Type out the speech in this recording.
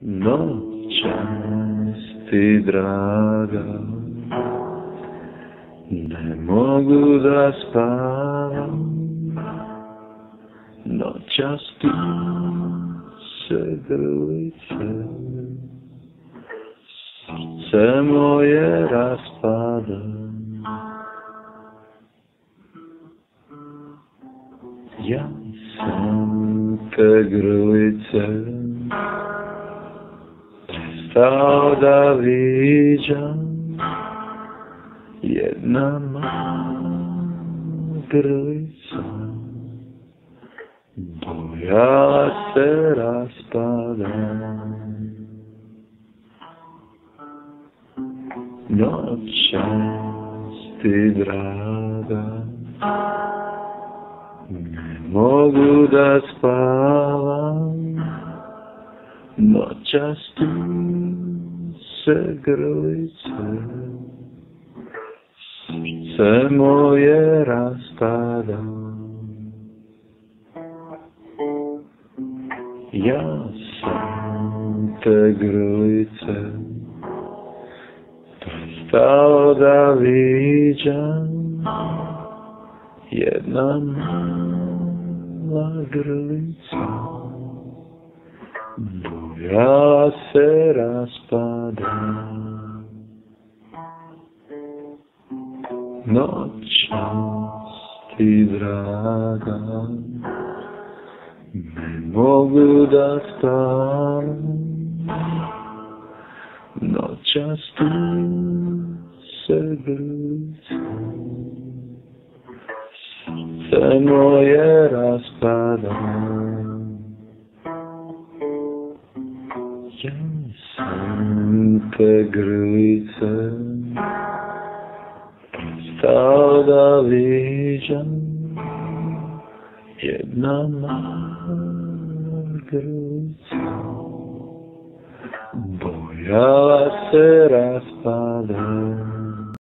Noćas ti draga Ne mogu da spavam. Noćas ti se grlice Srce moje raspada. Ja sam te grlice Ja sam te grlice kao da viđam jedna magrlica bojala se raspada. Noćas ti draga. Ne mogu da spavam. Noćas ti se grlice se moje raspada. Ja sam te grlice stao da viđam jedna mala grlica boja se raspada noćas ti draga ne mogu da spavam noćas ti se grca se moje raspada. Ja sam te grlice stada viđam jedna magrca bojala se raspada.